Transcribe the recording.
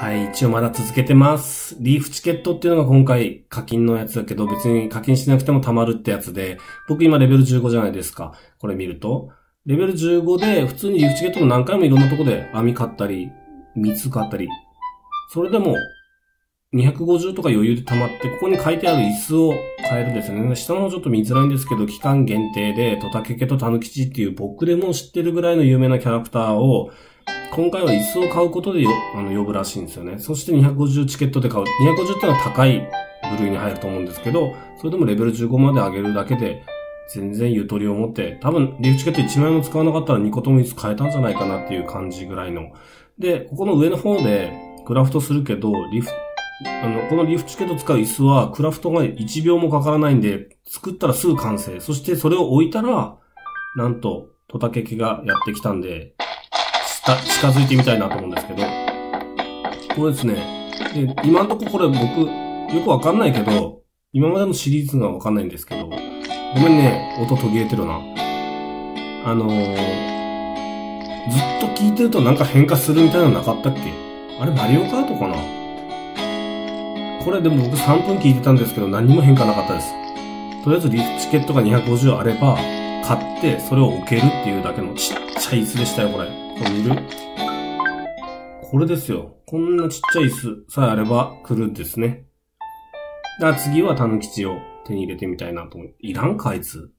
はい、一応まだ続けてます。リーフチケットっていうのが今回課金のやつだけど、別に課金しなくても貯まるってやつで、僕今レベル15じゃないですか。これ見ると。レベル15で普通にリーフチケットも何回もいろんなとこで網買ったり、蜜買ったり。それでも、250とか余裕で溜まって、ここに書いてある椅子を買えるんですよね。下の方ちょっと見づらいんですけど、期間限定で、トタケケとタヌキチっていう僕でも知ってるぐらいの有名なキャラクターを、今回は椅子を買うことでよあの呼ぶらしいんですよね。そして250チケットで買う。250ってのは高い部類に入ると思うんですけど、それでもレベル15まで上げるだけで、全然ゆとりを持って、多分リフチケット1万円も使わなかったら2個とも椅子買えたんじゃないかなっていう感じぐらいの。で、ここの上の方でクラフトするけど、リフ、あの、このリフチケット使う椅子はクラフトが1秒もかからないんで、作ったらすぐ完成。そしてそれを置いたら、なんと、トタケケがやってきたんで、近づいてみたいなと思うんですけど、これですね。で、今んとここれ僕、よくわかんないけど、今までのシリーズがわかんないんですけど、ごめんね、音途切れてるな。あのー、ずっと聞いてるとなんか変化するみたいなのなかったっけ？あれマリオカートかな？これでも僕3分聞いてたんですけど何にも変化なかったです。とりあえずリチケットが250あれば、買ってそれを置けるっていうだけのちっちゃい椅子でしたよ、これ。これ見るこれですよ。こんなちっちゃい椅子さえあれば来るんですね。じゃあ次はタヌキチを手に入れてみたいなと思う。いらんか、あいつ。